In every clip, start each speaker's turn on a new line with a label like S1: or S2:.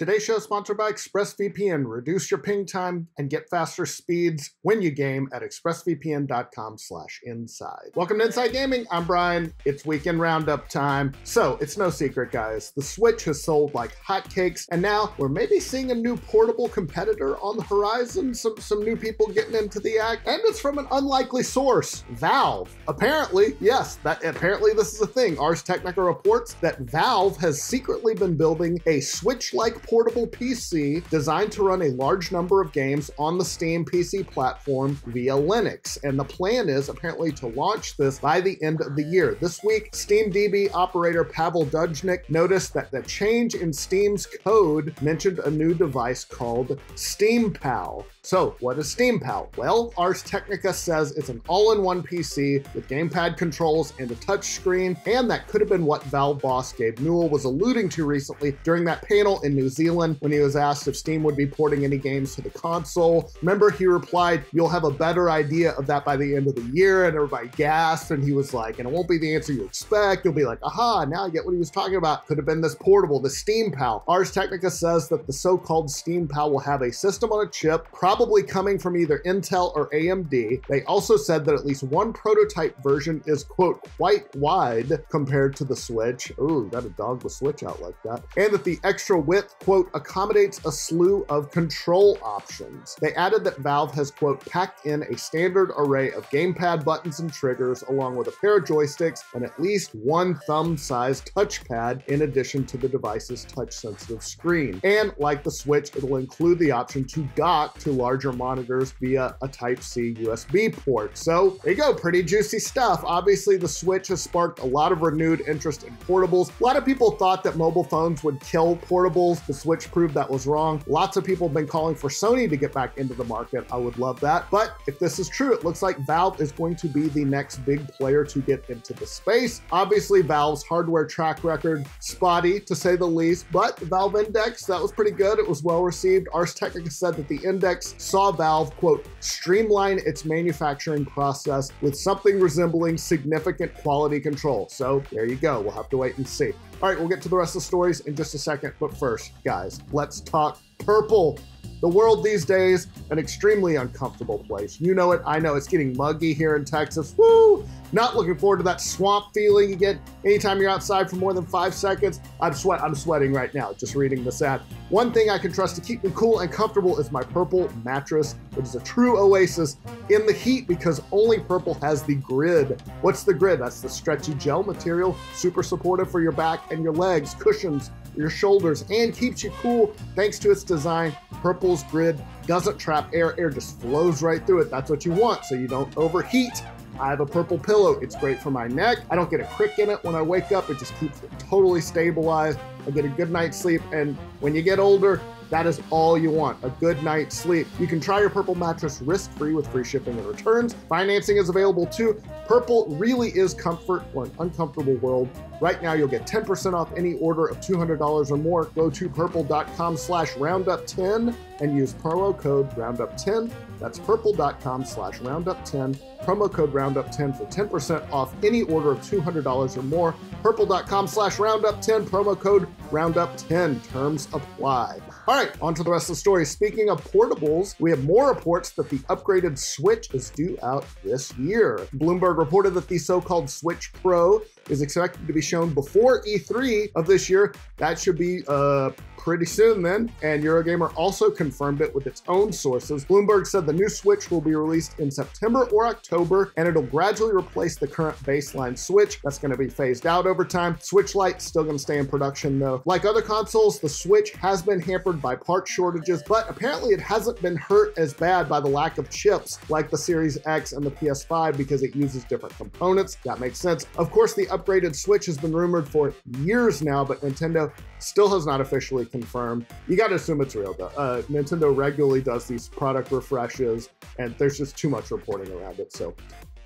S1: Today's show is sponsored by ExpressVPN. Reduce your ping time and get faster speeds when you game at expressvpn.com slash inside. Welcome to Inside Gaming. I'm Brian. It's weekend roundup time. So it's no secret, guys. The Switch has sold like hotcakes, and now we're maybe seeing a new portable competitor on the horizon. Some, some new people getting into the act, and it's from an unlikely source, Valve. Apparently, yes, that apparently this is a thing. Ars Technica reports that Valve has secretly been building a Switch-like portable PC designed to run a large number of games on the Steam PC platform via Linux. And the plan is apparently to launch this by the end of the year. This week, SteamDB operator Pavel Djundik noticed that the change in Steam's code mentioned a new device called SteamPal. So, what is SteamPal? Well, Ars Technica says it's an all in one PC with gamepad controls and a touchscreen, and that could have been what Valve boss Gabe Newell was alluding to recently during that panel in New Zealand when he was asked if Steam would be porting any games to the console. Remember, he replied, You'll have a better idea of that by the end of the year, and everybody gasped, and he was like, And it won't be the answer you expect. You'll be like, Aha, now I get what he was talking about. Could have been this portable, the SteamPal. Ars Technica says that the so called SteamPal will have a system on a chip, probably coming from either Intel or AMD. They also said that at least one prototype version is, quote, quite wide compared to the Switch. Ooh, got a dog with Switch out like that. And that the extra width, quote, accommodates a slew of control options. They added that Valve has, quote, packed in a standard array of gamepad buttons and triggers, along with a pair of joysticks and at least one thumb sized touchpad, in addition to the device's touch sensitive screen. And like the Switch, it'll include the option to dock to larger monitors via a Type C USB port. So there you go, pretty juicy stuff. Obviously, the Switch has sparked a lot of renewed interest in portables. A lot of people thought that mobile phones would kill portables. The Switch proved that was wrong. Lots of people have been calling for Sony to get back into the market. I would love that. But if this is true, it looks like Valve is going to be the next big player to get into the space. Obviously, Valve's hardware track record, spotty to say the least, but Valve Index, that was pretty good. It was well received. Ars Technica said that the index saw Valve, quote, streamline its manufacturing process with something resembling significant quality control. So there you go. We'll have to wait and see. All right, we'll get to the rest of the stories in just a second. But first, guys, let's talk purple. The world these days, an extremely uncomfortable place. You know it, I know it's getting muggy here in Texas. Woo! Not looking forward to that swamp feeling you get anytime you're outside for more than five seconds. I'm sweat. I'm sweating right now just reading this ad. One thing I can trust to keep me cool and comfortable is my Purple mattress. which is a true oasis in the heat because only Purple has the grid. What's the grid? That's the stretchy gel material, super supportive for your back and your legs, cushions, your shoulders, and keeps you cool thanks to its design. Purple's grid doesn't trap air, air just flows right through it. That's what you want so you don't overheat. I have a purple pillow. It's great for my neck. I don't get a crick in it when I wake up. It just keeps it totally stabilized. I get a good night's sleep. And when you get older, that is all you want, a good night's sleep. You can try your Purple mattress risk-free with free shipping and returns. Financing is available too. Purple really is comfort for an uncomfortable world. Right now, you'll get 10% off any order of $200 or more. Go to purple.com slash roundup10 and use promo code roundup10. That's purple.com slash roundup10. Promo code roundup10 for 10% off any order of $200 or more. Purple.com slash roundup10. Promo code roundup10. Terms apply. All right, on to the rest of the story. Speaking of portables, we have more reports that the upgraded Switch is due out this year. Bloomberg reported that the so called Switch Pro is expected to be shown before E3 of this year. That should be uh, pretty soon then, and Eurogamer also confirmed it with its own sources. Bloomberg said the new Switch will be released in September or October, and it'll gradually replace the current baseline Switch. That's going to be phased out over time. Switch Lite still going to stay in production though. Like other consoles, the Switch has been hampered by part shortages, but apparently it hasn't been hurt as bad by the lack of chips like the Series X and the PS5 because it uses different components. That makes sense. Of course, the upgraded Switch has been rumored for years now, but Nintendo still has not officially confirmed. You got to assume it's real though. Uh, Nintendo regularly does these product refreshes, and there's just too much reporting around it. So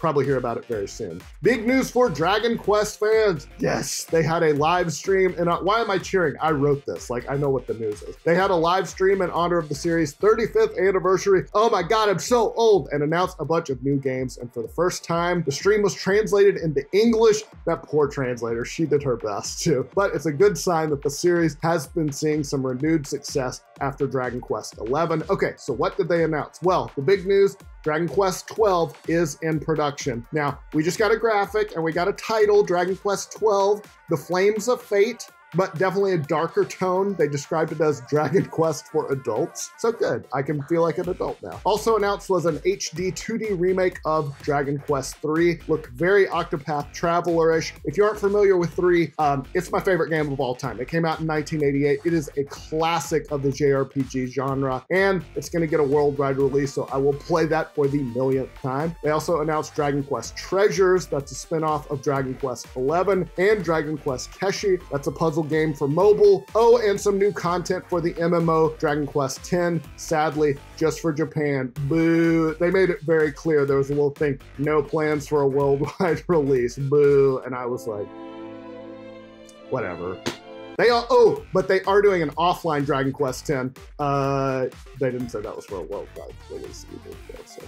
S1: probably hear about it very soon. Big news for Dragon Quest fans. Yes, they had a live stream. And uh, why am I cheering? I wrote this. Like, I know what the news is. They had a live stream in honor of the series' 35th anniversary. Oh my God, I'm so old. And announced a bunch of new games. And for the first time, the stream was translated into English. That poor translator, she did her best too. But it's a good sign that the series has been seeing some renewed success after Dragon Quest 11. Okay, so what did they announce? Well, the big news Dragon Quest 12 is in production. Now, we just got a graphic and we got a title, Dragon Quest 12, The Flames of Fate but definitely a darker tone. They described it as Dragon Quest for adults. So good, I can feel like an adult now. Also announced was an HD 2D remake of Dragon Quest 3. Looked very Octopath Traveler-ish. If you aren't familiar with 3, um, it's my favorite game of all time. It came out in 1988. It is a classic of the JRPG genre, and it's gonna get a worldwide release, so I will play that for the millionth time. They also announced Dragon Quest Treasures, that's a spin-off of Dragon Quest 11, and Dragon Quest Keshi, that's a puzzle game for mobile. Oh, and some new content for the MMO Dragon Quest X, sadly, just for Japan. Boo. They made it very clear there was a little thing, no plans for a worldwide release. Boo. And I was like, whatever. They all, oh, but they are doing an offline Dragon Quest X. Uh, they didn't say that was for a worldwide release either. So.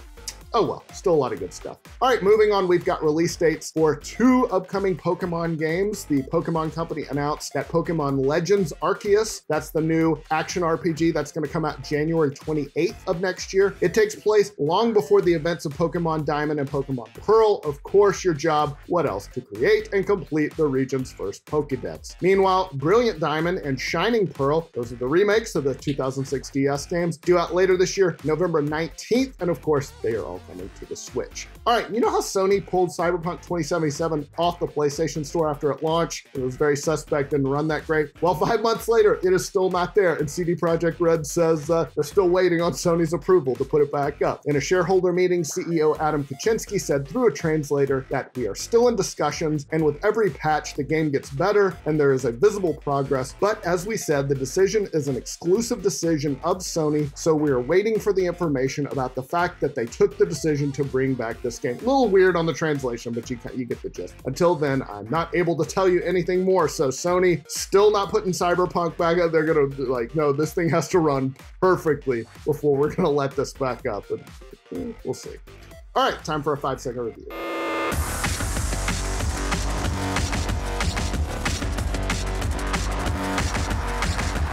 S1: Oh well, still a lot of good stuff. All right, moving on, we've got release dates for two upcoming Pokemon games. The Pokemon Company announced that Pokemon Legends Arceus, that's the new action RPG that's going to come out January 28th of next year. It takes place long before the events of Pokemon Diamond and Pokemon Pearl. Of course, your job, what else? To create and complete the region's first Pokedex. Meanwhile, Brilliant Diamond and Shining Pearl, those are the remakes of the 2006 DS games, due out later this year, November 19th, and of course, they are all coming to the Switch. All right, you know how Sony pulled Cyberpunk 2077 off the PlayStation Store after it launched? It was very suspect, didn't run that great. Well, five months later, it is still not there, and CD Projekt Red says uh, they're still waiting on Sony's approval to put it back up. In a shareholder meeting, CEO Adam Kiciński said through a translator that we are still in discussions, and with every patch, the game gets better and there is a visible progress. But as we said, the decision is an exclusive decision of Sony, so we are waiting for the information about the fact that they took the decision to bring back this game. A little weird on the translation, but you, you get the gist. Until then, I'm not able to tell you anything more. So Sony still not putting Cyberpunk back up. They're gonna like, no, this thing has to run perfectly before we're gonna let this back up. And we'll see. All right, time for a five second review.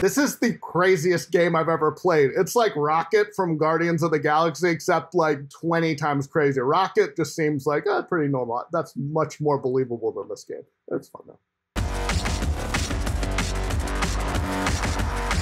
S1: This is the craziest game I've ever played. It's like Rocket from Guardians of the Galaxy, except like 20 times crazier. Rocket just seems like uh, pretty normal. That's much more believable than this game. It's fun though.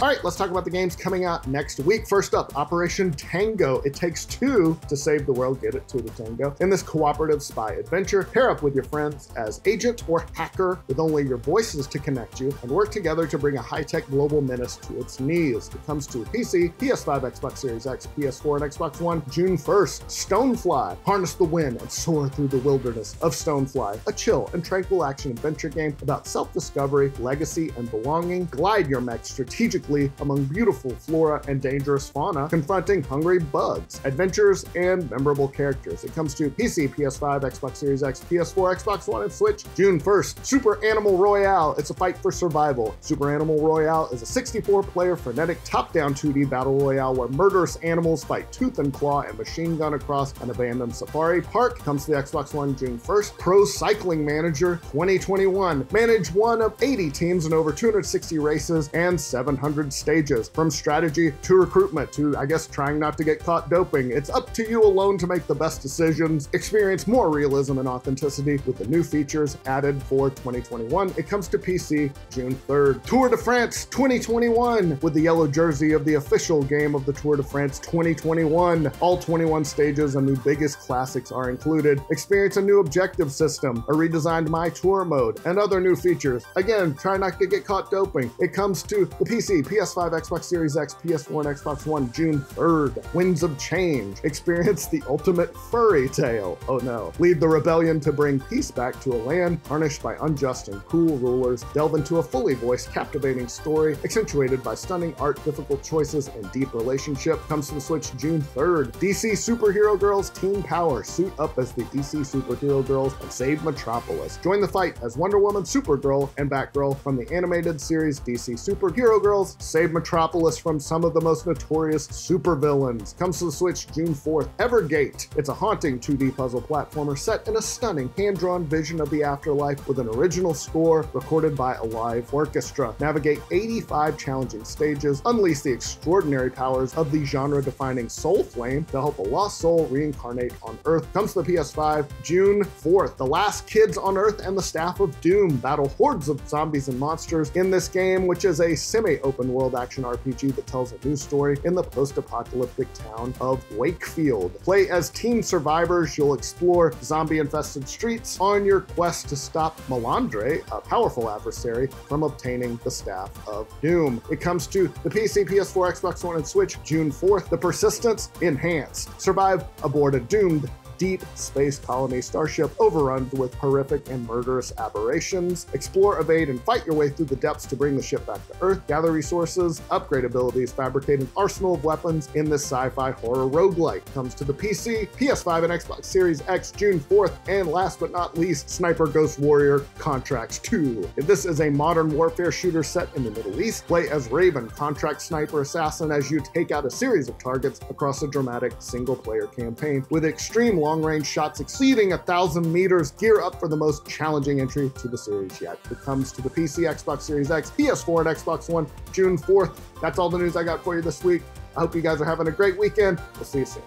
S1: All right, let's talk about the games coming out next week. First up, Operation Tango. It takes two to save the world. Get it to the tango. In this cooperative spy adventure, pair up with your friends as agent or hacker with only your voices to connect you and work together to bring a high-tech global menace to its knees. It comes to PC, PS5, Xbox Series X, PS4, and Xbox One June 1st. Stonefly. Harness the wind and soar through the wilderness of Stonefly, a chill and tranquil action adventure game about self-discovery, legacy, and belonging. Glide your mech strategically among beautiful flora and dangerous fauna, confronting hungry bugs, adventures, and memorable characters. It comes to PC, PS5, Xbox Series X, PS4, Xbox One, and Switch June 1st. Super Animal Royale. It's a fight for survival. Super Animal Royale is a 64-player frenetic top-down 2D battle royale where murderous animals fight tooth and claw and machine gun across an abandoned safari park. Comes to the Xbox One June 1st. Pro Cycling Manager 2021. Manage one of 80 teams in over 260 races and 700 stages, from strategy to recruitment to, I guess, trying not to get caught doping. It's up to you alone to make the best decisions. Experience more realism and authenticity with the new features added for 2021. It comes to PC June 3rd. Tour de France 2021 with the yellow jersey of the official game of the Tour de France 2021. All 21 stages and the biggest classics are included. Experience a new objective system, a redesigned My Tour mode, and other new features. Again, try not to get caught doping. It comes to the PC, PC, PS5, Xbox Series X, PS4, and Xbox One June 3rd. Winds of Change. Experience the ultimate furry tale. Oh no. Lead the rebellion to bring peace back to a land tarnished by unjust and cruel rulers. Delve into a fully voiced, captivating story, accentuated by stunning art, difficult choices, and deep relationship. Comes to the Switch June 3rd. DC Superhero Girls Team Power. Suit up as the DC Superhero Girls and save Metropolis. Join the fight as Wonder Woman, Supergirl, and Batgirl from the animated series DC Superhero Girls. Save Metropolis from some of the most notorious supervillains. Comes to the Switch June 4th. Evergate. It's a haunting 2D puzzle platformer set in a stunning hand-drawn vision of the afterlife with an original score recorded by a live orchestra. Navigate 85 challenging stages, unleash the extraordinary powers of the genre-defining Soul Flame to help a lost soul reincarnate on Earth. Comes to the PS5 June 4th. The last kids on Earth and the staff of Doom battle hordes of zombies and monsters in this game, which is a semi-open world action RPG that tells a new story in the post-apocalyptic town of Wakefield. Play as team survivors. You'll explore zombie-infested streets on your quest to stop Melandre, a powerful adversary, from obtaining the staff of Doom. It comes to the PC, PS4, Xbox One, and Switch June 4th. The Persistence Enhanced. Survive aboard a doomed deep space colony starship overrun with horrific and murderous aberrations. Explore, evade, and fight your way through the depths to bring the ship back to Earth. Gather resources, upgrade abilities, fabricate an arsenal of weapons in this sci-fi horror roguelike. Comes to the PC, PS5, and Xbox Series X June 4th. And last but not least, Sniper Ghost Warrior Contracts 2. This is a modern warfare shooter set in the Middle East. Play as Raven, contract sniper assassin, as you take out a series of targets across a dramatic single-player campaign with extreme long long-range shots exceeding a thousand meters. Gear up for the most challenging entry to the series yet. It comes to the PC, Xbox Series X, PS4, and Xbox One June 4th. That's all the news I got for you this week. I hope you guys are having a great weekend. We'll see you soon.